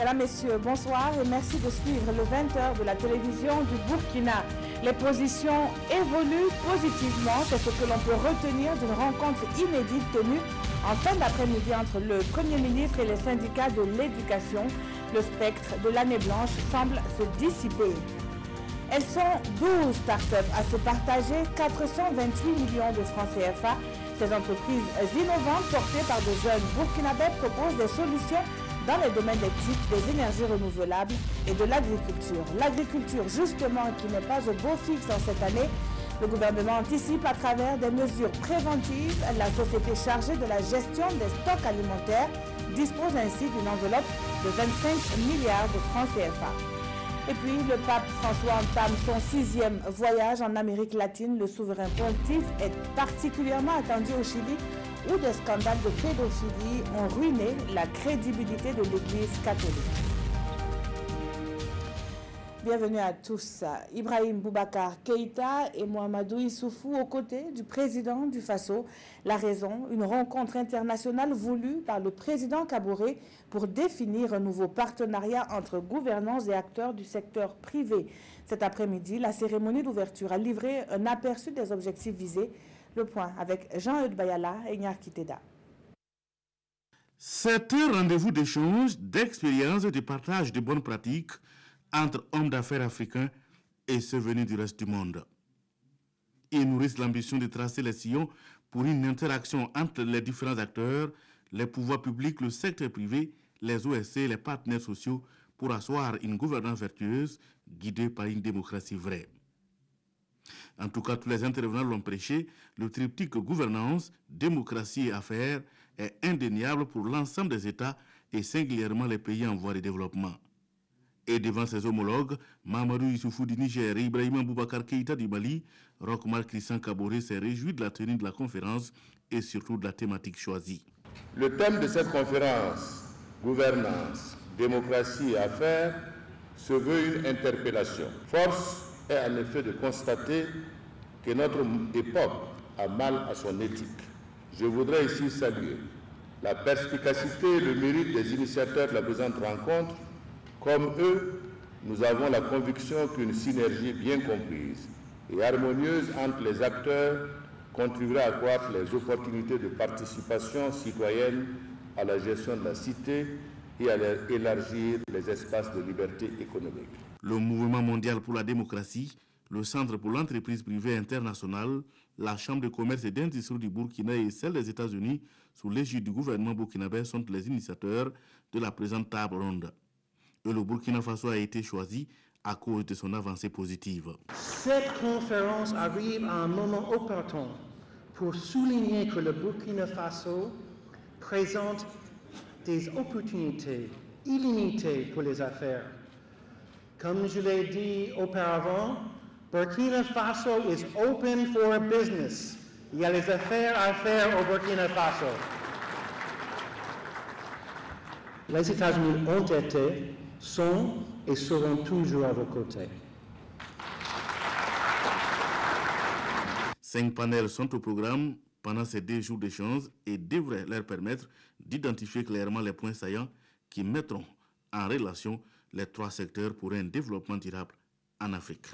Mesdames, Messieurs, bonsoir et merci de suivre le 20h de la télévision du Burkina. Les positions évoluent positivement, c'est ce que l'on peut retenir d'une rencontre inédite tenue en fin d'après-midi entre le Premier ministre et les syndicats de l'éducation. Le spectre de l'année blanche semble se dissiper. Elles sont 12 startups à se partager 428 millions de francs CFA. Ces entreprises innovantes portées par de jeunes burkinabés proposent des solutions dans les domaines éthiques, des énergies renouvelables et de l'agriculture. L'agriculture, justement, qui n'est pas au beau fixe en cette année, le gouvernement anticipe à travers des mesures préventives. La société chargée de la gestion des stocks alimentaires dispose ainsi d'une enveloppe de 25 milliards de francs CFA. Et puis, le pape François entame son sixième voyage en Amérique latine. Le souverain pontife est particulièrement attendu au Chili où des scandales de pédophilie ont ruiné la crédibilité de l'Église catholique. Bienvenue à tous. Ibrahim Boubacar Keïta et Mohamedou Issoufou aux côtés du président du FASO. La raison, une rencontre internationale voulue par le président Kaboré pour définir un nouveau partenariat entre gouvernants et acteurs du secteur privé. Cet après-midi, la cérémonie d'ouverture a livré un aperçu des objectifs visés le point avec Jean-Eudes Bayala et Nyar Kiteda. C'est un rendez-vous d'échange, d'expérience et de partage de bonnes pratiques entre hommes d'affaires africains et ceux venus du reste du monde. Ils nourrissent l'ambition de tracer les sillons pour une interaction entre les différents acteurs, les pouvoirs publics, le secteur privé, les OSC les partenaires sociaux pour asseoir une gouvernance vertueuse guidée par une démocratie vraie. En tout cas, tous les intervenants l'ont prêché. Le triptyque gouvernance, démocratie et affaires est indéniable pour l'ensemble des États et singulièrement les pays en voie de développement. Et devant ses homologues, Mamadou Issoufou du Niger et Ibrahim Boubacar Keïta du Mali, Rockmar Christian Kaboré s'est réjoui de la tenue de la conférence et surtout de la thématique choisie. Le thème de cette conférence, gouvernance, démocratie et affaires, se veut une interpellation. Force est en effet de constater que notre époque a mal à son éthique. Je voudrais ici saluer la perspicacité et le mérite des initiateurs de la présente rencontre. Comme eux, nous avons la conviction qu'une synergie bien comprise et harmonieuse entre les acteurs contribuera à accroître les opportunités de participation citoyenne à la gestion de la cité et à élargir les espaces de liberté économique le Mouvement mondial pour la démocratie, le Centre pour l'entreprise privée internationale, la Chambre de commerce et d'industrie du Burkina et celle des États-Unis, sous l'égide du gouvernement burkinabé, sont les initiateurs de la présente table ronde. Et le Burkina Faso a été choisi à cause de son avancée positive. Cette conférence arrive à un moment opportun pour souligner que le Burkina Faso présente des opportunités illimitées pour les affaires comme je l'ai dit auparavant, Burkina Faso is open for business. Il y a les affaires à faire au Burkina Faso. Les États-Unis ont été, sont et seront toujours à vos côtés. Cinq panels sont au programme pendant ces deux jours d'échange et devraient leur permettre d'identifier clairement les points saillants qui mettront en relation les trois secteurs pour un développement durable en Afrique.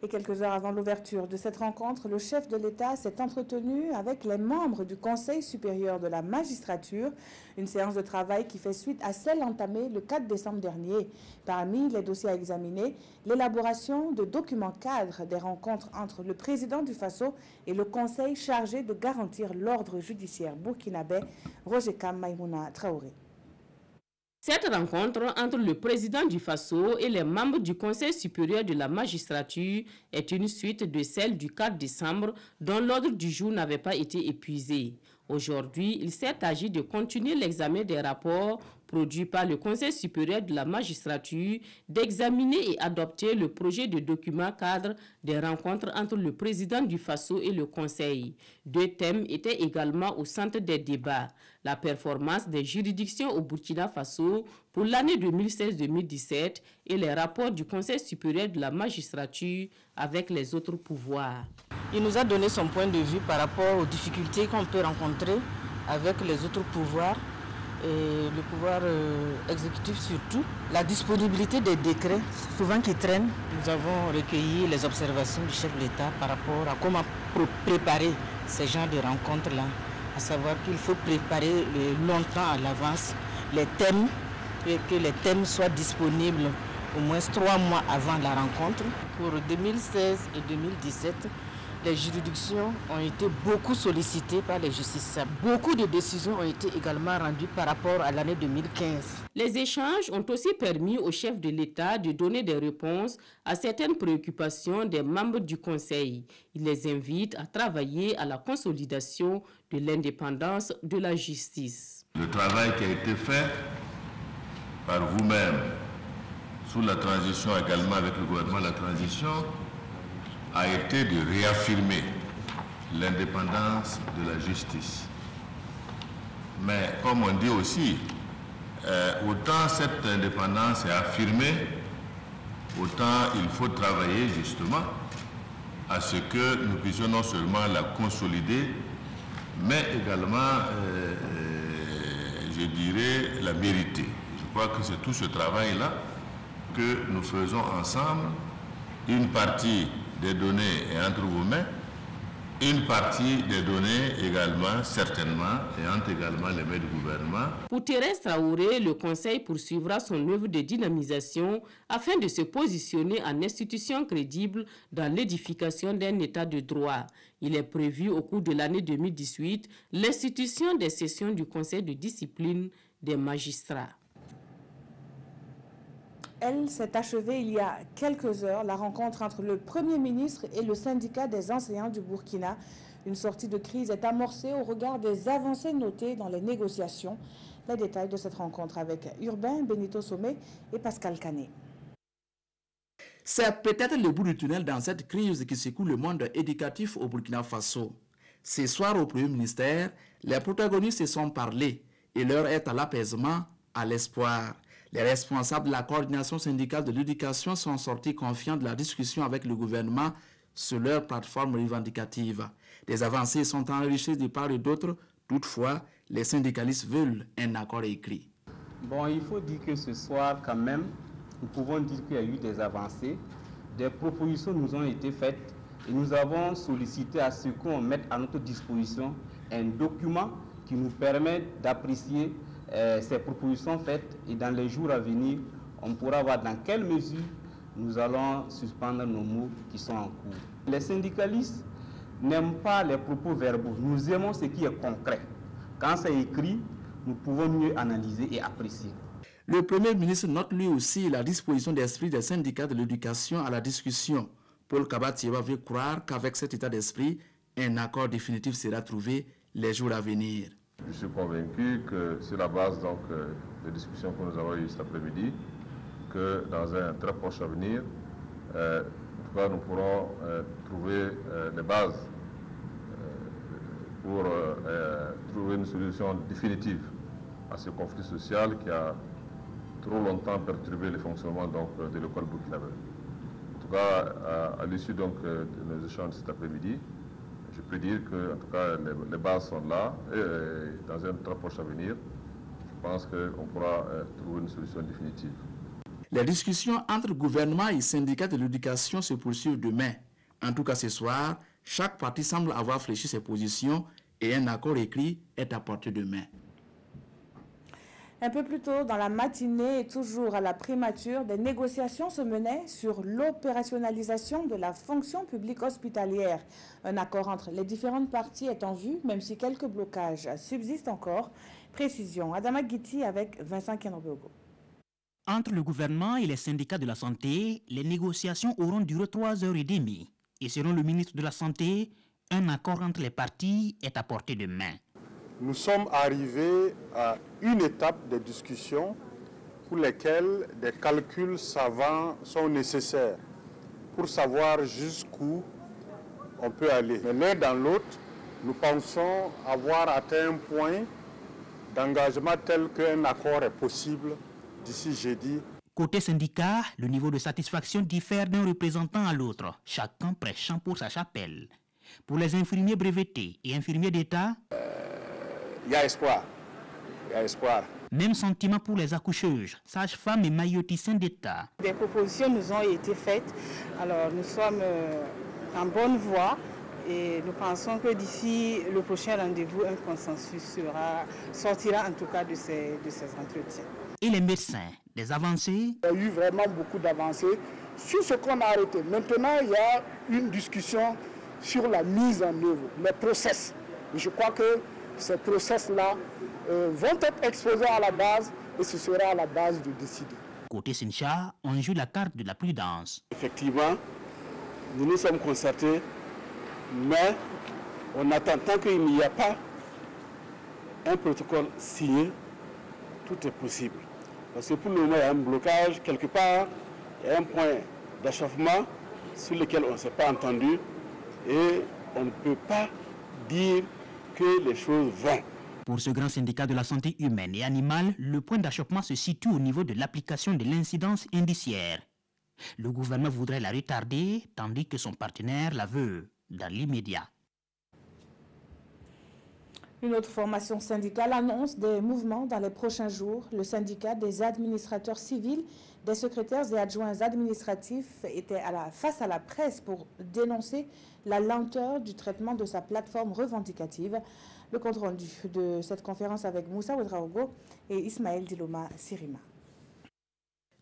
Et quelques heures avant l'ouverture de cette rencontre, le chef de l'État s'est entretenu avec les membres du Conseil supérieur de la magistrature, une séance de travail qui fait suite à celle entamée le 4 décembre dernier. Parmi les dossiers à examiner, l'élaboration de documents cadres des rencontres entre le président du FASO et le Conseil chargé de garantir l'ordre judiciaire burkinabé, Roger Kam Traoré. Cette rencontre entre le président du FASO et les membres du Conseil supérieur de la magistrature est une suite de celle du 4 décembre dont l'ordre du jour n'avait pas été épuisé. Aujourd'hui, il s'est agi de continuer l'examen des rapports produits par le Conseil supérieur de la magistrature, d'examiner et adopter le projet de document cadre des rencontres entre le président du FASO et le Conseil. Deux thèmes étaient également au centre des débats. La performance des juridictions au Burkina Faso pour l'année 2016-2017 et les rapports du Conseil supérieur de la magistrature avec les autres pouvoirs. Il nous a donné son point de vue par rapport aux difficultés qu'on peut rencontrer avec les autres pouvoirs et le pouvoir euh, exécutif surtout. La disponibilité des décrets, souvent qui traînent, nous avons recueilli les observations du chef de l'État par rapport à comment préparer ces genres de rencontres-là, à savoir qu'il faut préparer longtemps à l'avance les thèmes et que les thèmes soient disponibles au moins trois mois avant la rencontre. Pour 2016 et 2017, les juridictions ont été beaucoup sollicitées par les justiciables. Beaucoup de décisions ont été également rendues par rapport à l'année 2015. Les échanges ont aussi permis au chef de l'État de donner des réponses à certaines préoccupations des membres du Conseil. Il les invite à travailler à la consolidation de l'indépendance de la justice. Le travail qui a été fait par vous-même sous la transition également avec le gouvernement de la transition a été de réaffirmer l'indépendance de la justice. Mais comme on dit aussi, euh, autant cette indépendance est affirmée, autant il faut travailler justement à ce que nous puissions non seulement la consolider, mais également, euh, euh, je dirais, la mériter. Je crois que c'est tout ce travail-là que nous faisons ensemble. Une partie des données est entre vos mains, une partie des données également, certainement, et entre également les mains du gouvernement. Pour Thérèse Traoré, le Conseil poursuivra son œuvre de dynamisation afin de se positionner en institution crédible dans l'édification d'un État de droit. Il est prévu au cours de l'année 2018 l'institution des sessions du Conseil de discipline des magistrats. Elle s'est achevée il y a quelques heures, la rencontre entre le Premier ministre et le syndicat des enseignants du Burkina. Une sortie de crise est amorcée au regard des avancées notées dans les négociations. Les détails de cette rencontre avec Urbain Benito Sommet et Pascal Canet. C'est peut-être le bout du tunnel dans cette crise qui secoue le monde éducatif au Burkina Faso. Ce soir au Premier ministère, les protagonistes se sont parlé et l'heure est à l'apaisement, à l'espoir. Les responsables de la coordination syndicale de l'éducation sont sortis confiants de la discussion avec le gouvernement sur leur plateforme revendicative. Des avancées sont enrichies de part et d'autre. Toutefois, les syndicalistes veulent un accord écrit. Bon, il faut dire que ce soir, quand même, nous pouvons dire qu'il y a eu des avancées. Des propositions nous ont été faites et nous avons sollicité à ce qu'on mette à notre disposition un document qui nous permet d'apprécier ces propositions faites et dans les jours à venir, on pourra voir dans quelle mesure nous allons suspendre nos mots qui sont en cours. Les syndicalistes n'aiment pas les propos verbaux. Nous aimons ce qui est concret. Quand c'est écrit, nous pouvons mieux analyser et apprécier. Le Premier ministre note lui aussi la disposition d'esprit des syndicats de l'éducation à la discussion. Paul Kabatieva veut croire qu'avec cet état d'esprit, un accord définitif sera trouvé les jours à venir. Je suis convaincu que sur la base donc, euh, des discussions que nous avons eues cet après-midi, que dans un très proche avenir, euh, en tout cas, nous pourrons euh, trouver les bases pour trouver une solution définitive à ce conflit social qui a trop longtemps perturbé le fonctionnement donc, de l'école burkinabé. En tout cas, à, l'issue donc, de nos échanges cet après-midi, je peux dire que tout cas, les, bases sont là et, dans un très proche avenir, je pense qu'on pourra euh, trouver une solution définitive. Les discussions entre gouvernement et syndicats de l'éducation se poursuivent demain. En tout cas ce soir, chaque parti semble avoir fléchi ses positions et un accord écrit est apporté demain. Un peu plus tôt dans la matinée, toujours à la primature, des négociations se menaient sur l'opérationnalisation de la fonction publique hospitalière. Un accord entre les différentes parties est en vue, même si quelques blocages subsistent encore. Précision, Adama Guiti avec Vincent Kenobogo. Entre le gouvernement et les syndicats de la santé, les négociations auront duré trois heures et demie. Et selon le ministre de la Santé, un accord entre les parties est à portée de main nous sommes arrivés à une étape de discussion pour lesquelles des calculs savants sont nécessaires pour savoir jusqu'où on peut aller. Mais l'un dans l'autre, nous pensons avoir atteint un point d'engagement tel qu'un accord est possible d'ici jeudi. Côté syndicat, le niveau de satisfaction diffère d'un représentant à l'autre, chacun prêchant pour sa chapelle. Pour les infirmiers brevetés et infirmiers d'État, il y a espoir. il y a espoir. Même sentiment pour les accoucheuses, sages-femmes et mailloticiens d'État. Des propositions nous ont été faites. Alors nous sommes euh, en bonne voie et nous pensons que d'ici le prochain rendez-vous, un consensus sera, sortira en tout cas de ces, de ces entretiens. Et les médecins, des avancées? Il y a eu vraiment beaucoup d'avancées sur ce qu'on a arrêté. Maintenant, il y a une discussion sur la mise en œuvre, les process. Et je crois que ces process-là euh, vont être exposés à la base et ce sera à la base de décider. Côté Sincha, on joue la carte de la prudence. Effectivement, nous nous sommes concertés, mais on attend tant qu'il n'y a pas un protocole signé, tout est possible. Parce que pour le moment, il y a un blocage quelque part, il y a un point d'achoppement sur lequel on ne s'est pas entendu et on ne peut pas dire que les choses vont. Pour ce grand syndicat de la santé humaine et animale, le point d'achoppement se situe au niveau de l'application de l'incidence indiciaire. Le gouvernement voudrait la retarder, tandis que son partenaire la veut dans l'immédiat. Une autre formation syndicale annonce des mouvements dans les prochains jours. Le syndicat des administrateurs civils, des secrétaires et adjoints administratifs était à la, face à la presse pour dénoncer la lenteur du traitement de sa plateforme revendicative. Le compte rendu de cette conférence avec Moussa Ouedraogo et Ismaël Diloma Sirima.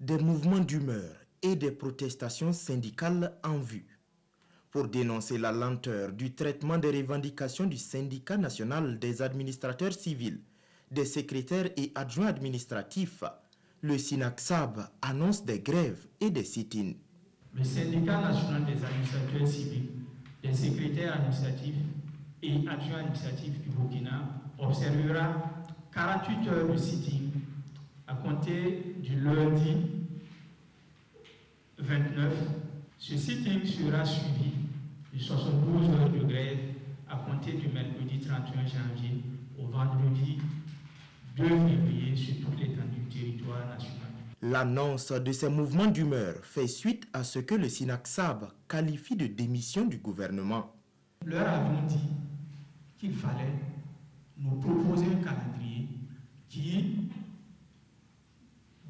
Des mouvements d'humeur et des protestations syndicales en vue pour dénoncer la lenteur du traitement des revendications du syndicat national des administrateurs civils, des secrétaires et adjoints administratifs, le SINAXAB annonce des grèves et des sit-ins. Le syndicat national des administrateurs civils, des secrétaires administratifs et adjoints administratifs du Burkina observera 48 heures de sit-in à compter du lundi 29. Ce sit-in sera suivi 72 heures de grève à compter du mercredi 31 janvier au vendredi 2 février sur toute l'étendue du territoire national. L'annonce de ces mouvements d'humeur fait suite à ce que le SINAXAB qualifie de démission du gouvernement. Leur avons dit qu'il fallait nous proposer un calendrier qui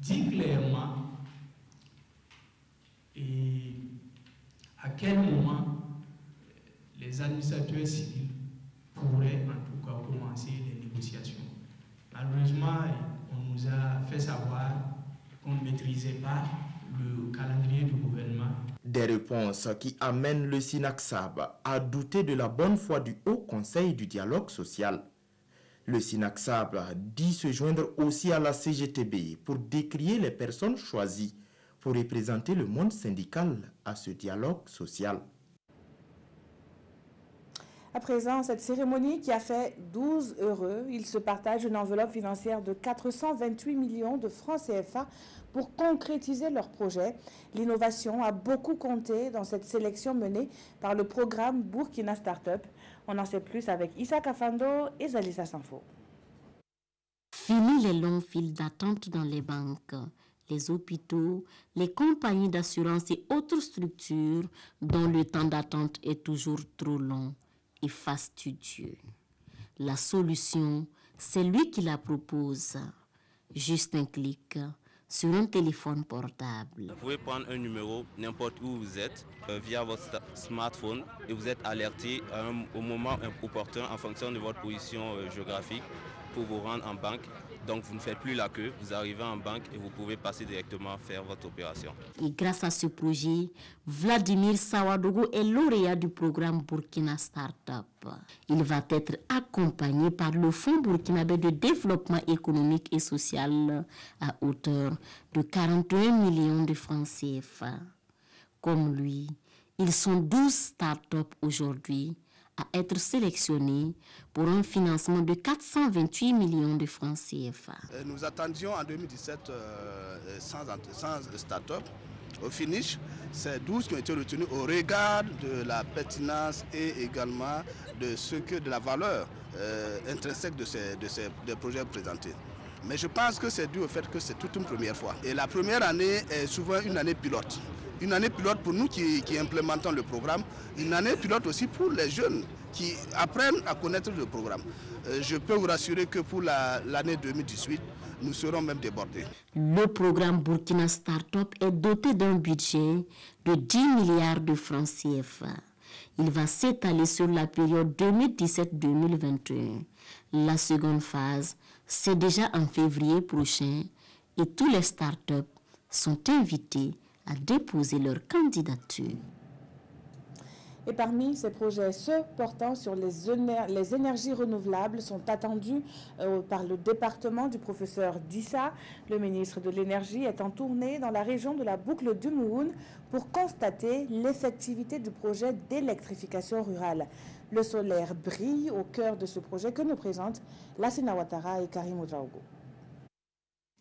dit clairement à quel moment les administrateurs civils pourraient en tout cas commencer les négociations. Malheureusement, on nous a fait savoir maîtrisait pas le calendrier du gouvernement. Des réponses qui amènent le SINAXAB à douter de la bonne foi du Haut Conseil du dialogue social. Le SINAXAB dit se joindre aussi à la CGTB pour décrier les personnes choisies pour représenter le monde syndical à ce dialogue social. À présent, cette cérémonie qui a fait 12 heureux, il se partage une enveloppe financière de 428 millions de francs CFA pour concrétiser leur projet. L'innovation a beaucoup compté dans cette sélection menée par le programme Burkina Startup. On en sait plus avec Issa Kafando et Zalisa Sanfo. Fini les longs files d'attente dans les banques les hôpitaux, les compagnies d'assurance et autres structures dont le temps d'attente est toujours trop long et fastidieux. La solution, c'est lui qui la propose. Juste un clic sur un téléphone portable. Vous pouvez prendre un numéro n'importe où vous êtes euh, via votre smartphone et vous êtes alerté au moment opportun en fonction de votre position euh, géographique pour vous rendre en banque donc vous ne faites plus la queue, vous arrivez en banque et vous pouvez passer directement faire votre opération. Et grâce à ce projet, Vladimir Sawadogo est lauréat du programme Burkina Startup. Il va être accompagné par le Fonds burkinabé de développement économique et social à hauteur de 41 millions de francs CFA. Comme lui, ils sont 12 startups aujourd'hui à être sélectionné pour un financement de 428 millions de francs CFA. Nous attendions en 2017 euh, 100, 100 start-up. Au finish, c'est 12 qui ont été retenus au regard de la pertinence et également de, ce que, de la valeur euh, intrinsèque de ces, de ces des projets présentés. Mais je pense que c'est dû au fait que c'est toute une première fois. Et la première année est souvent une année pilote une année pilote pour nous qui, implémentons le programme, une année pilote aussi pour les jeunes qui apprennent à connaître le programme. Euh, je peux vous rassurer que pour l'année 2018, nous serons même débordés. Le programme Burkina Startup est doté d'un budget de 10 milliards de francs CFA. Il va s'étaler sur la période 2017-2021. La seconde phase, c'est déjà en février prochain et tous les startups sont invités à déposer leur candidature. Et parmi ces projets, ceux portant sur les, énergies renouvelables sont attendus euh, par le département du professeur Dissa. Le ministre de l'Énergie est en tournée dans la région de la boucle du Mouhoun pour constater l'effectivité du projet d'électrification rurale. Le solaire brille au cœur de ce projet que nous présentent Lassina Ouattara et Karim Oudraogo.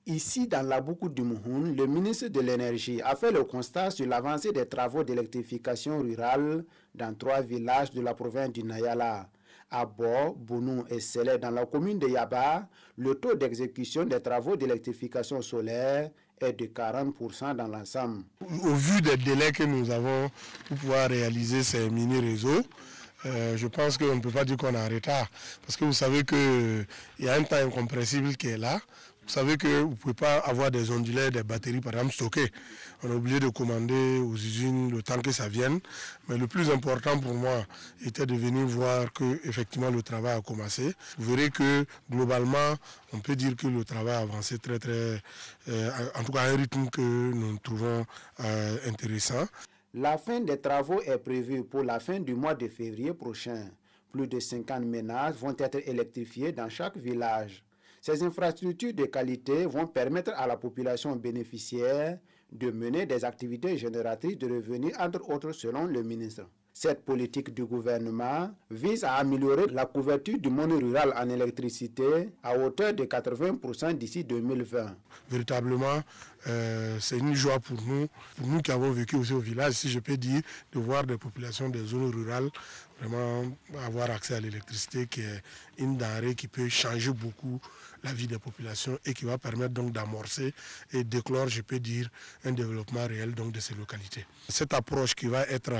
Ici, dans la boucle du Mouhoun, le ministre de l'Énergie a fait le constat sur l'avancée des travaux d'électrification rurale dans trois villages de la province du Nayala. À Bo, Bounou et Sélé, dans la commune de Yaba, le taux d'exécution des travaux d'électrification solaire est de 40% dans l'ensemble. Au vu des délais que nous avons pour pouvoir réaliser ces mini-réseaux, euh, je pense qu'on ne peut pas dire qu'on est en retard. Parce que vous savez qu'il y a un temps incompressible qui est là. Vous savez que vous ne pouvez pas avoir des ondulés, des batteries par exemple stockées. On est obligé de commander aux usines le temps que ça vienne. Mais le plus important pour moi était de venir voir que effectivement le travail a commencé. Vous verrez que globalement, on peut dire que le travail a avancé très très, euh, en tout cas à un rythme que nous trouvons euh, intéressant. La fin des travaux est prévue pour la fin du mois de février prochain. Plus de 50 ménages vont être électrifiés dans chaque village. Ces infrastructures de qualité vont permettre à la population bénéficiaire de mener des activités génératrices de revenus, entre autres selon le ministre. Cette politique du gouvernement vise à améliorer la couverture du monde rural en électricité à hauteur de 80% d'ici 2020. Véritablement, euh, c'est une joie pour nous, pour nous qui avons vécu aussi au village, si je peux dire, de voir des populations des zones rurales vraiment avoir accès à l'électricité qui est une denrée qui peut changer beaucoup la vie des populations et qui va permettre donc d'amorcer et d'éclore, je peux dire, un développement réel donc de ces localités. Cette approche qui va être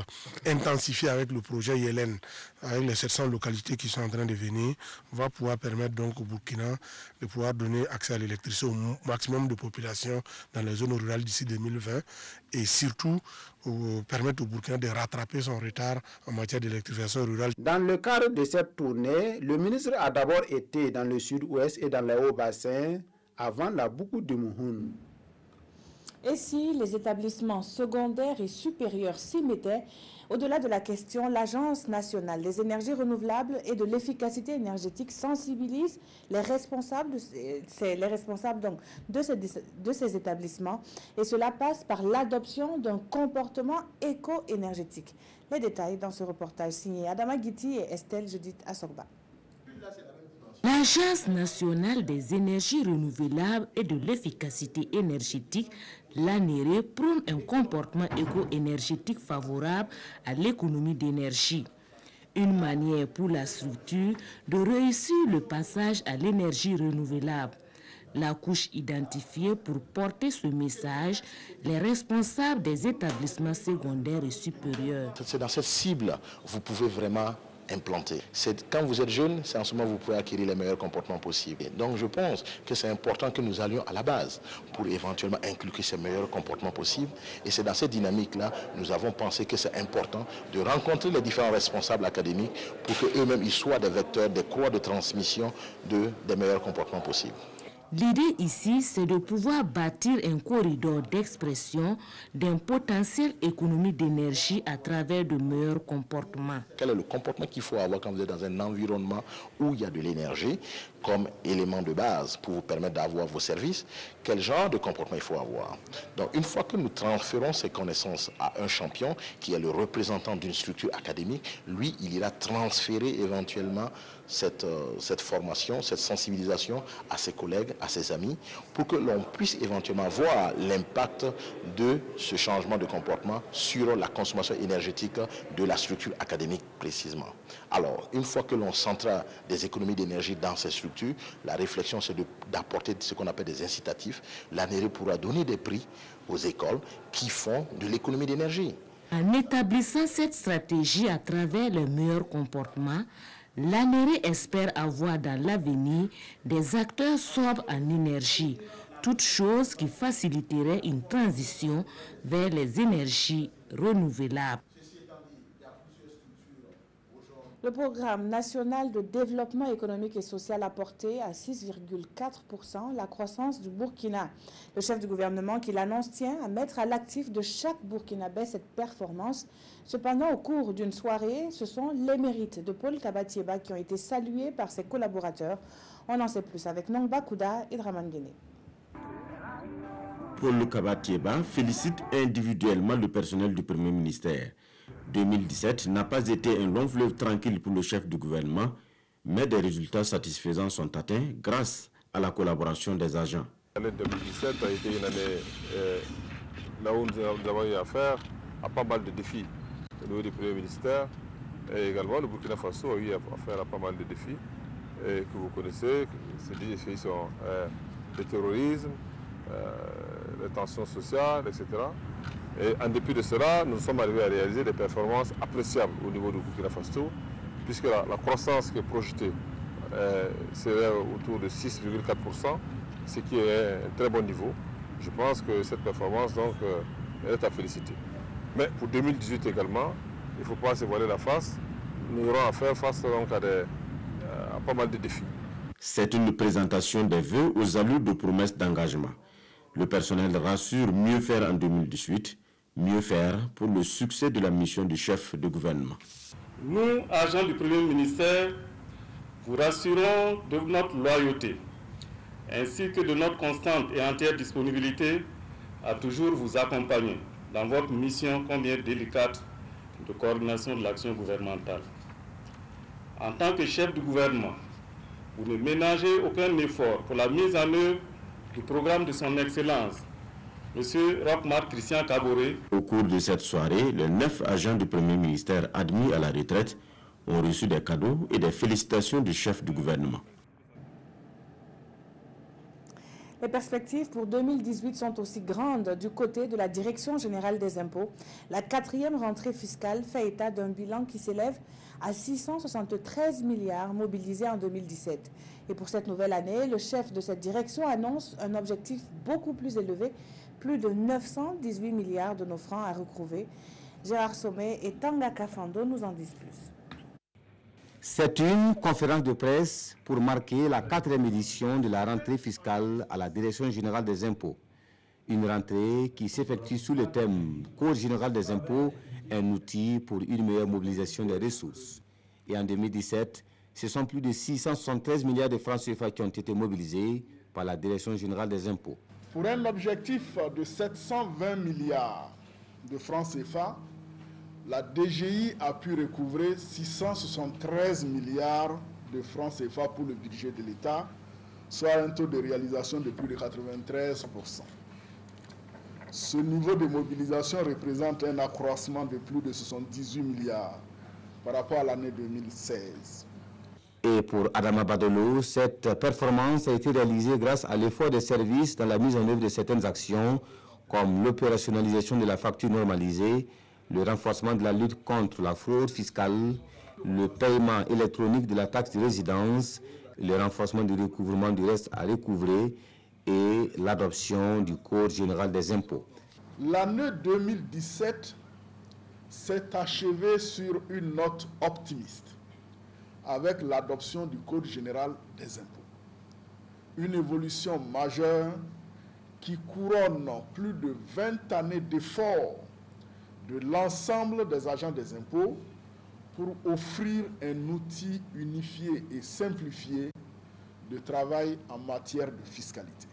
intensifiée avec le projet YELEN, avec les 700 localités qui sont en train de venir, va pouvoir permettre donc au Burkina de pouvoir donner accès à l'électricité au maximum de populations dans les zones rurales d'ici 2020 et surtout permettre au Burkina de rattraper son retard en matière d'électrification rurale. Dans le cadre de cette tournée, le ministre a d'abord été dans le sud-ouest et dans les hauts bassins avant la boucle de Mouhoun. Et si les établissements secondaires et supérieurs s'y mettaient, au-delà de la question, l'Agence nationale des énergies renouvelables et de l'efficacité énergétique sensibilise les responsables, les responsables donc de, ces, de ces établissements et cela passe par l'adoption d'un comportement éco-énergétique. Les détails dans ce reportage signé Adama Guiti et Estelle Judith Assogba. L'Agence nationale des énergies renouvelables et de l'efficacité énergétique, l'ANERE, prône un comportement éco-énergétique favorable à l'économie d'énergie. Une manière pour la structure de réussir le passage à l'énergie renouvelable. La couche identifiée pour porter ce message, les responsables des établissements secondaires et supérieurs. C'est dans cette cible, vous pouvez vraiment implanté. Quand vous êtes jeune, c'est en ce moment que vous pouvez acquérir les meilleurs comportements possibles. Donc je pense que c'est important que nous allions à la base pour éventuellement inculquer ces meilleurs comportements possibles. Et c'est dans cette dynamique-là, nous avons pensé que c'est important de rencontrer les différents responsables académiques pour qu'eux-mêmes ils soient des vecteurs, des croix de transmission de, des meilleurs comportements possibles. L'idée ici, c'est de pouvoir bâtir un corridor d'expression d'un potentiel économie d'énergie à travers de meilleurs comportements. Quel est le comportement qu'il faut avoir quand vous êtes dans un environnement où il y a de l'énergie comme élément de base pour vous permettre d'avoir vos services? Quel genre de comportement il faut avoir? Donc une fois que nous transférons ces connaissances à un champion qui est le représentant d'une structure académique, lui, il ira transférer éventuellement cette, euh, cette formation, cette sensibilisation à ses collègues, à ses amis, pour que l'on puisse éventuellement voir l'impact de ce changement de comportement sur la consommation énergétique de la structure académique précisément. Alors, une fois que l'on centra des économies d'énergie dans ces structures, la réflexion c'est d'apporter ce qu'on appelle des incitatifs. L'ANERE pourra donner des prix aux écoles qui font de l'économie d'énergie. En établissant cette stratégie à travers le meilleur comportement, l'ANERE espère avoir dans l'avenir des acteurs sobres en énergie, toute chose qui faciliterait une transition vers les énergies renouvelables. Le programme national de développement économique et social a porté à 6,4% la croissance du Burkina. Le chef du gouvernement qui l'annonce tient à mettre à l'actif de chaque Burkinabé cette performance. Cependant, au cours d'une soirée, ce sont les mérites de Paul Kabatieba qui ont été salués par ses collaborateurs. On en sait plus avec Nongba Kouda et Draman Guéné. Paul Kabatieba félicite individuellement le personnel du Premier ministère. 2017 n'a pas été un long fleuve tranquille pour le chef du gouvernement, mais des résultats satisfaisants sont atteints grâce à la collaboration des agents. L'année 2017 a été une année euh, là où nous avons eu affaire à pas mal de défis au niveau Premier ministère et également le Burkina Faso a eu affaire à pas mal de défis que vous connaissez. Ces défis sont euh, le terrorisme, euh, les tensions sociales, etc. Et en dépit de cela, nous sommes arrivés à réaliser des performances appréciables au niveau du Burkina Faso, puisque la, croissance qui est projetée euh, serait autour de 6,4%, ce qui est un très bon niveau. Je pense que cette performance donc, euh, est à féliciter. Mais pour 2018 également, il ne faut pas se voiler la face. Nous aurons à faire face donc, à, des, à pas mal de défis. C'est une présentation des vœux aux allures de promesses d'engagement. Le personnel rassure mieux faire en 2018 mieux faire pour le succès de la mission du chef de gouvernement. Nous, agents du Premier ministère, vous rassurons de notre loyauté ainsi que de notre constante et entière disponibilité à toujours vous accompagner dans votre mission combien délicate de coordination de l'action gouvernementale. En tant que chef du gouvernement, vous ne ménagez aucun effort pour la mise en œuvre du programme de son Excellence Monsieur Rockmar Christian Caboret. Au cours de cette soirée, les neuf agents du Premier ministère admis à la retraite ont reçu des cadeaux et des félicitations du chef du gouvernement. Les perspectives pour 2018 sont aussi grandes du côté de la Direction générale des impôts. La quatrième rentrée fiscale fait état d'un bilan qui s'élève à 673 milliards mobilisés en 2017. Et pour cette nouvelle année, le chef de cette direction annonce un objectif beaucoup plus élevé plus de 918 milliards de nos francs à recouvrer. Gérard Sommet et Tanga Kafando nous en disent plus. C'est une conférence de presse pour marquer la quatrième édition de la rentrée fiscale à la Direction générale des impôts. Une rentrée qui s'effectue sous le thème Code général des impôts, un outil pour une meilleure mobilisation des ressources. Et en 2017, ce sont plus de 673 milliards de francs CFA qui ont été mobilisés par la Direction générale des impôts. Pour un objectif de 720 milliards de francs CFA, la DGI a pu recouvrer 673 milliards de francs CFA pour le budget de l'État, soit un taux de réalisation de plus de 93%. Ce niveau de mobilisation représente un accroissement de plus de 78 milliards par rapport à l'année 2016. Et pour Adama Badolo, cette performance a été réalisée grâce à l'effort des services dans la mise en œuvre de certaines actions, comme l'opérationnalisation de la facture normalisée, le renforcement de la lutte contre la fraude fiscale, le paiement électronique de la taxe de résidence, le renforcement du recouvrement du reste à recouvrer et l'adoption du Code général des impôts. L'année 2017 s'est achevée sur une note optimiste avec l'adoption du Code général des impôts. Une évolution majeure qui couronne plus de 20 années d'efforts de l'ensemble des agents des impôts pour offrir un outil unifié et simplifié de travail en matière de fiscalité.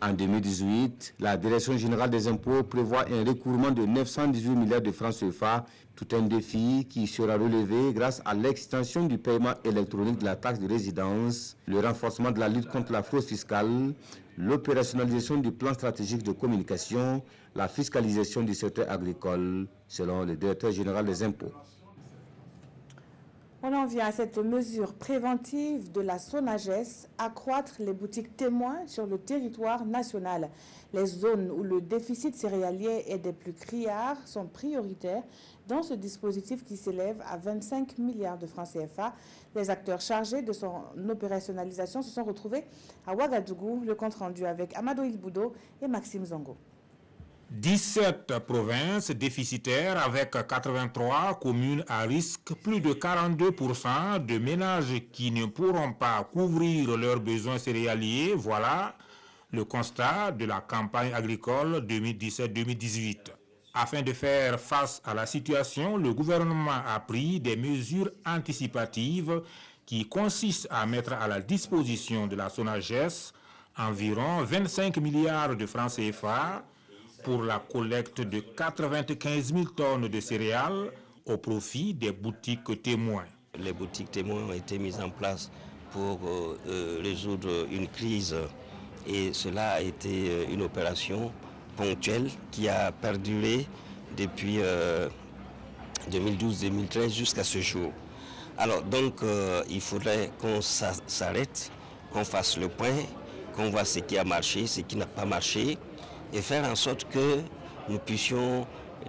En 2018, la Direction générale des impôts prévoit un recouvrement de 918 milliards de francs CFA, tout un défi qui sera relevé grâce à l'extension du paiement électronique de la taxe de résidence, le renforcement de la lutte contre la fraude fiscale, l'opérationnalisation du plan stratégique de communication, la fiscalisation du secteur agricole, selon le directeur général des impôts. On en vient à cette mesure préventive de la SONAGES, accroître les boutiques témoins sur le territoire national. Les zones où le déficit céréalier est des plus criards sont prioritaires dans ce dispositif qui s'élève à 25 milliards de francs CFA. Les acteurs chargés de son opérationnalisation se sont retrouvés à Ouagadougou. Le compte rendu avec Amado Ilboudo et Maxime Zongo. 17 provinces déficitaires avec 83 communes à risque, plus de 42% de ménages qui ne pourront pas couvrir leurs besoins céréaliers. Voilà le constat de la campagne agricole 2017-2018. Afin de faire face à la situation, le gouvernement a pris des mesures anticipatives qui consistent à mettre à la disposition de la SONAGES environ 25 milliards de francs CFA pour la collecte de 95 000 tonnes de céréales au profit des boutiques témoins. Les boutiques témoins ont été mises en place pour euh, euh, résoudre une crise et cela a été euh, une opération ponctuelle qui a perduré depuis 2012-2013 jusqu'à ce jour. Alors donc il faudrait qu'on s'arrête, qu'on fasse le point, qu'on voit ce qui a marché, ce qui n'a pas marché et faire en sorte que nous puissions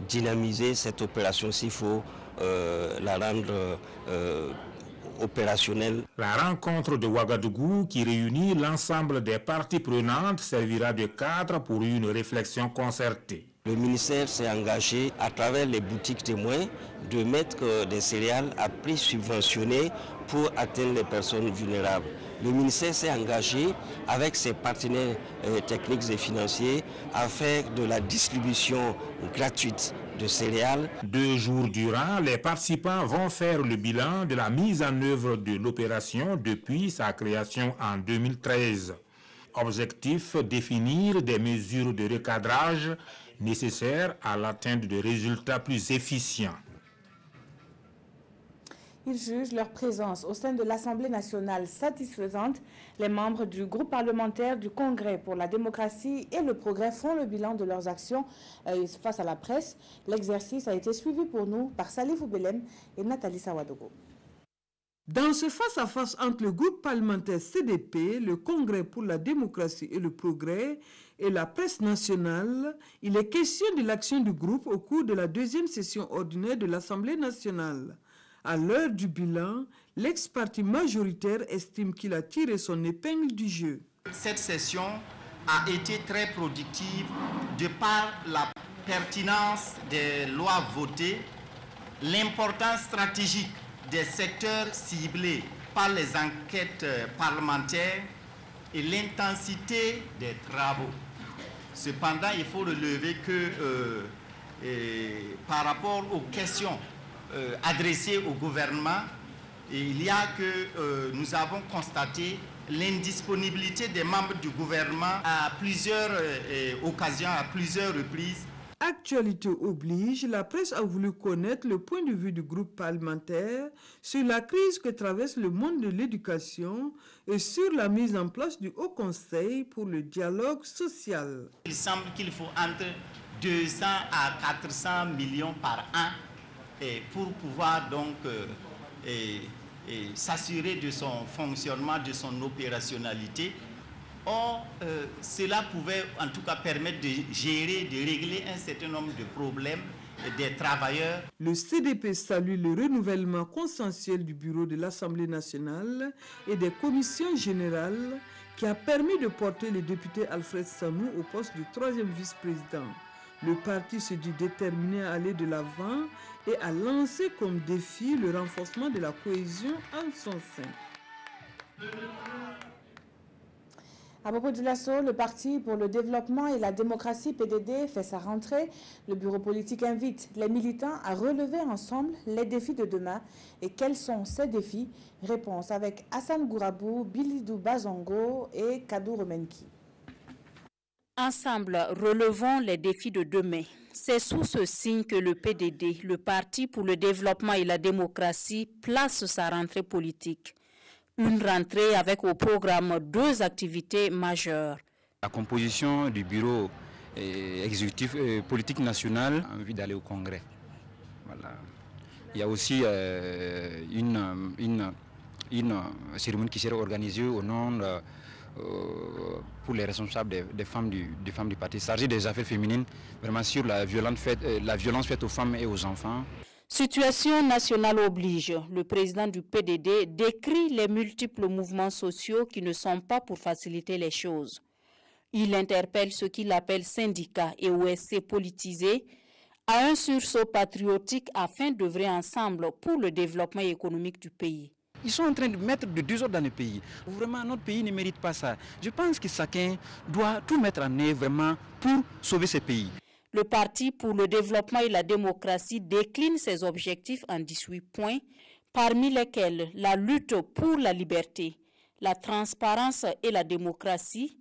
dynamiser cette opération s'il faut euh, la rendre euh, opérationnelle. La rencontre de Ouagadougou qui réunit l'ensemble des parties prenantes servira de cadre pour une réflexion concertée. Le ministère s'est engagé à travers les boutiques témoins de mettre des céréales à prix subventionné pour atteindre les personnes vulnérables. Le ministère s'est engagé avec ses partenaires euh, techniques et financiers à faire de la distribution gratuite de céréales. Deux jours durant, les participants vont faire le bilan de la mise en œuvre de l'opération depuis sa création en 2013. Objectif, définir des mesures de recadrage nécessaires à l'atteinte de résultats plus efficients. Ils jugent leur présence au sein de l'Assemblée nationale satisfaisante. Les membres du groupe parlementaire du Congrès pour la démocratie et le progrès font le bilan de leurs actions euh, face à la presse. L'exercice a été suivi pour nous par Salif Oubelem et Nathalie Sawadogo. Dans ce face-à-face entre le groupe parlementaire CDP, le Congrès pour la démocratie et le progrès et la presse nationale, il est question de l'action du groupe au cours de la deuxième session ordinaire de l'Assemblée nationale. À l'heure du bilan, l'ex-parti majoritaire estime qu'il a tiré son épingle du jeu. Cette session a été très productive de par la pertinence des lois votées, l'importance stratégique des secteurs ciblés par les enquêtes parlementaires et l'intensité des travaux. Cependant, il faut relever que euh, par rapport aux questions euh, au gouvernement, il y a que euh, nous avons constaté l'indisponibilité des membres du gouvernement à plusieurs occasions, à plusieurs reprises. Actualité oblige, la presse a voulu connaître le point de vue du groupe parlementaire sur la crise que traverse le monde de l'éducation et sur la mise en place du Haut Conseil pour le dialogue social. Il semble qu'il faut entre 200 à 400 millions par an pour pouvoir donc euh, s'assurer de son fonctionnement, de son opérationnalité. Or, euh, cela pouvait en tout cas permettre de gérer, de régler un certain nombre de problèmes des travailleurs. Le CDP salue le renouvellement consensuel du bureau de l'Assemblée nationale et des commissions générales qui a permis de porter le député Alfred Sanou au poste du troisième vice-président. Le parti se dit déterminé à aller de l'avant et à lancer comme défi le renforcement de la cohésion en son sein. À propos du LASSO, le Parti pour le développement et la démocratie PDD fait sa rentrée. Le bureau politique invite les militants à relever ensemble les défis de demain. Et quels sont ces défis? Réponse avec Hassan Gourabou, Bilidou Bazongo et Kadou Romenki. Ensemble, relevons les défis de demain. C'est sous ce signe que le PDD, le Parti pour le développement et la démocratie, place sa rentrée politique. Une rentrée avec au programme deux activités majeures. La composition du bureau exécutif politique national a envie d'aller au Congrès. Voilà. Il y a aussi euh, une, une, une, cérémonie qui sera organisée au nom euh, pour les responsables des, femmes du, des femmes du parti, chargées des affaires féminines, vraiment sur la violence, faite, la violence faite aux femmes et aux enfants. Situation nationale oblige. Le président du PDD décrit les multiples mouvements sociaux qui ne sont pas pour faciliter les choses. Il interpelle ce qu'il appelle syndicats et OSC politisés à un sursaut patriotique afin d'œuvrer ensemble pour le développement économique du pays. Ils sont en train de mettre de désordre dans le pays. Vraiment, notre pays ne mérite pas ça. Je pense que chacun doit tout mettre en œuvre vraiment pour sauver ce pays. Le Parti pour le développement et la démocratie décline ses objectifs en 18 points, parmi lesquels la lutte pour la liberté, la transparence et la démocratie,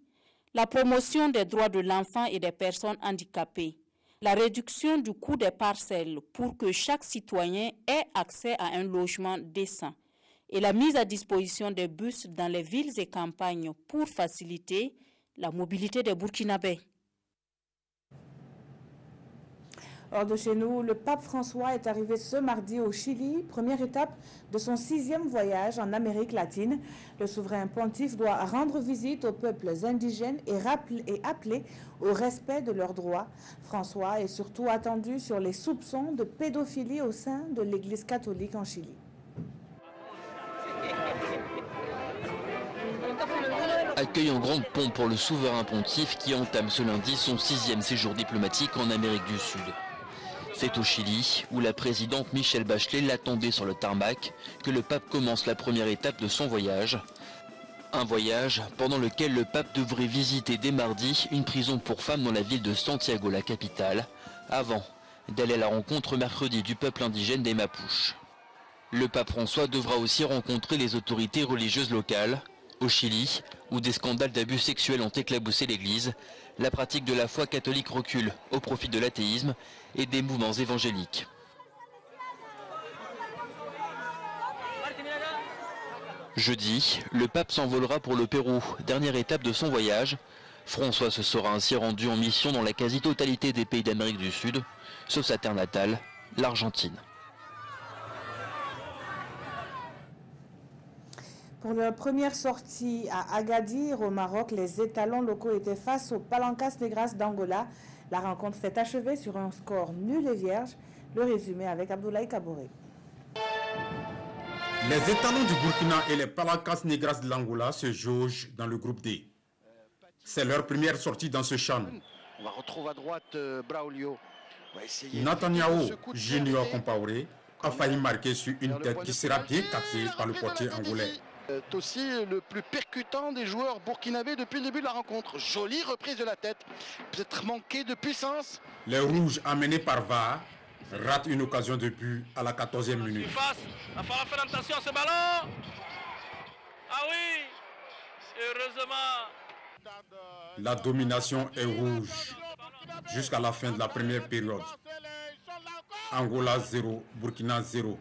la promotion des droits de l'enfant et des personnes handicapées, la réduction du coût des parcelles pour que chaque citoyen ait accès à un logement décent et la mise à disposition des bus dans les villes et campagnes pour faciliter la mobilité des Burkinabés. Hors de chez nous, le pape François est arrivé ce mardi au Chili, première étape de son sixième voyage en Amérique latine. Le souverain pontife doit rendre visite aux peuples indigènes et, et appeler au respect de leurs droits. François est surtout attendu sur les soupçons de pédophilie au sein de l'Église catholique en Chili. Accueil en grande pompe pour le souverain pontife qui entame ce lundi son sixième séjour diplomatique en Amérique du Sud. C'est au Chili, où la présidente Michelle Bachelet l'attendait sur le tarmac, que le pape commence la première étape de son voyage. Un voyage pendant lequel le pape devrait visiter dès mardi une prison pour femmes dans la ville de Santiago, la capitale, avant d'aller à la rencontre mercredi du peuple indigène des Mapuches. Le pape François devra aussi rencontrer les autorités religieuses locales. Au Chili, où des scandales d'abus sexuels ont éclaboussé l'Église, la pratique de la foi catholique recule au profit de l'athéisme et des mouvements évangéliques. Jeudi, le pape s'envolera pour le Pérou, dernière étape de son voyage. François se sera ainsi rendu en mission dans la quasi-totalité des pays d'Amérique du Sud, sauf sa terre natale, l'Argentine. Pour leur première sortie à Agadir, au Maroc, les étalons locaux étaient face aux Palancas Negras d'Angola. La rencontre s'est achevée sur un score nul et vierge. Le résumé avec Abdoulaye Kabouré. Les étalons du Burkina et les Palancas Negras de l'Angola se jaugent dans le groupe D. C'est leur première sortie dans ce champ. On va retrouver à droite euh, Braulio. Netanyahu Junior Compaoré a failli marquer sur une tête qui sera bien captée par le portier angolais. C'est aussi le plus percutant des joueurs burkinabés depuis le début de la rencontre. Jolie reprise de la tête, peut-être manqué de puissance. Les rouges amenés par VAR ratent une occasion de but à la 14e minute. Il va falloir faire attention à ce ballon. Ah oui, heureusement. La domination est rouge jusqu'à la fin de la première période. Angola 0, Burkina 0.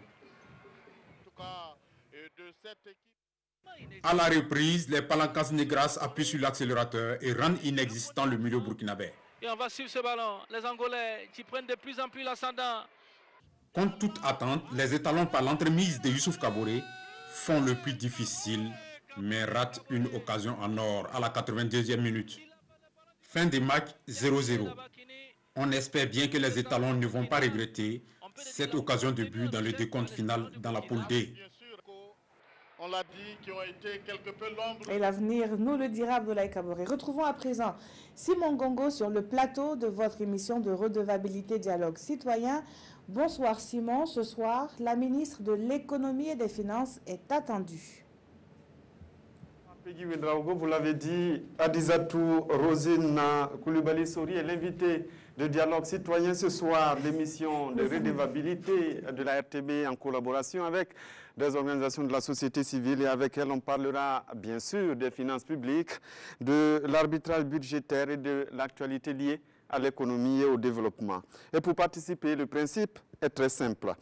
À la reprise, les Palancas Negras appuient sur l'accélérateur et rendent inexistant le milieu burkinabé. Et on va suivre ce ballon. Les Angolais qui prennent de plus en plus l'ascendant. Contre toute attente, les étalons par l'entremise de Youssouf Kabouré font le plus difficile, mais ratent une occasion en or à la 82e minute. Fin des match 0-0. On espère bien que les étalons ne vont pas regretter cette occasion de but dans le décompte final dans la poule D on l'a dit, qui ont été quelque peu. Et l'avenir nous le dira Abdoulaye Kaboré. Retrouvons à présent Simon Gongo sur le plateau de votre émission de redevabilité dialogue citoyen. Bonsoir Simon. Ce soir, la ministre de l'économie et des finances est attendue. Peggy vous l'avez dit, Adizatou Rosina Koulibaly Sori est l'invité de dialogue citoyen ce soir, l'émission de redevabilité de la RTB en collaboration avec des organisations de la société civile et avec elle on parlera bien sûr des finances publiques, de l'arbitrage budgétaire et de l'actualité liée à l'économie et au développement. Et pour participer, le principe est très simple.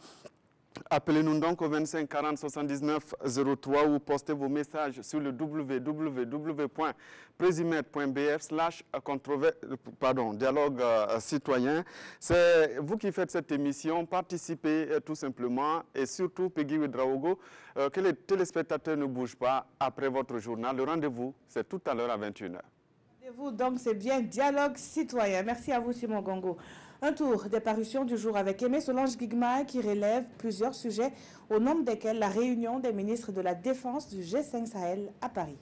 Appelez-nous donc au 25 40 79 03 ou postez vos messages sur le www.présimet.bf slash dialogue euh, citoyen. C'est vous qui faites cette émission, participez euh, tout simplement et surtout Peggy Ouedraogo, euh, que les téléspectateurs ne bougent pas après votre journal. Le rendez-vous, c'est tout à l'heure à 21h. Rendez-vous donc, c'est bien dialogue citoyen. Merci à vous Simon Gongo. Un tour des parutions du jour avec Aimé Solange Guigma qui relève plusieurs sujets, au nombre desquels la réunion des ministres de la Défense du G5 Sahel à Paris.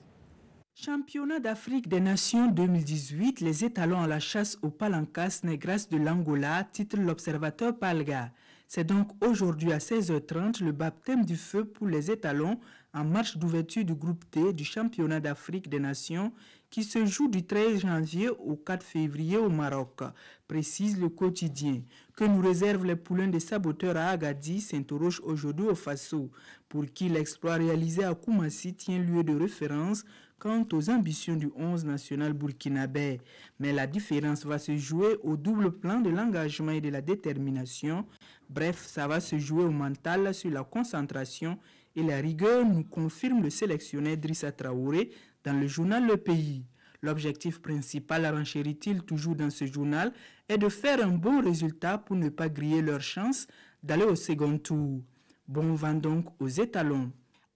Championnat d'Afrique des Nations 2018, les étalons à la chasse au palancas négras de l'Angola, titre l'observateur Palga. C'est donc aujourd'hui à 16h30 le baptême du feu pour les étalons en marche d'ouverture du groupe T du championnat d'Afrique des Nations qui se joue du 13 janvier au 4 février au Maroc, précise le quotidien. Que nous réservent les poulains des saboteurs à Agadir s'interroge aujourd'hui au Faso, pour qui l'exploit réalisé à Koumassi tient lieu de référence quant aux ambitions du 11 national burkinabé. Mais la différence va se jouer au double plan de l'engagement et de la détermination. Bref, ça va se jouer au mental sur la concentration et la rigueur, nous confirme le sélectionneur Drissa Traoré dans le journal Le Pays. L'objectif principal, renchérit-il toujours dans ce journal, est de faire un bon résultat pour ne pas griller leur chance d'aller au second tour. Bon vent donc aux étalons.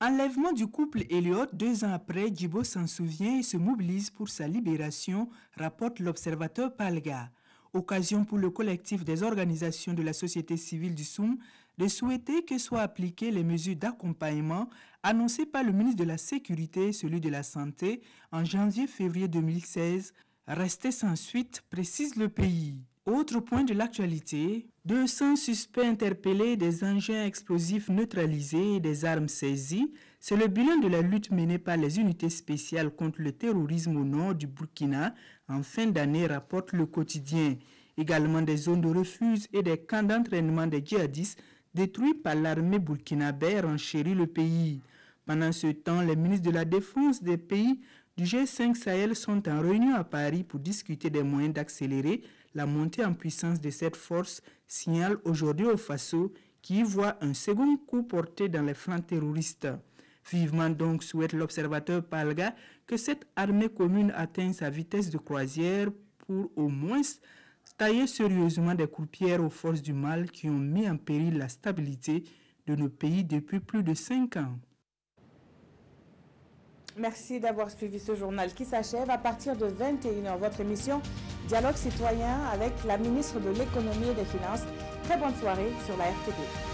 Enlèvement du couple Elliott deux ans après, Djibo s'en souvient et se mobilise pour sa libération, rapporte l'observateur Palga. Occasion pour le collectif des organisations de la société civile du Soum de souhaiter que soient appliquées les mesures d'accompagnement annoncées par le ministre de la Sécurité et celui de la Santé en janvier-février 2016, restées sans suite, précise le pays. Autre point de l'actualité, 200 suspects interpellés, des engins explosifs neutralisés et des armes saisies. C'est le bilan de la lutte menée par les unités spéciales contre le terrorisme au nord du Burkina en fin d'année, rapporte le quotidien. Également des zones de refuge et des camps d'entraînement des djihadistes détruits par l'armée burkinabé renchérit le pays. Pendant ce temps, les ministres de la Défense des pays du G5 Sahel sont en réunion à Paris pour discuter des moyens d'accélérer la montée en puissance de cette force, signale aujourd'hui au Faso qui voit un second coup porté dans les flancs terroristes. Vivement donc souhaite l'observateur Palga que cette armée commune atteigne sa vitesse de croisière pour au moins tailler sérieusement des croupières aux forces du mal qui ont mis en péril la stabilité de nos pays depuis plus de cinq ans. Merci d'avoir suivi ce journal qui s'achève à partir de 21h. Votre émission Dialogue citoyen avec la ministre de l'économie et des finances. Très bonne soirée sur la RTB.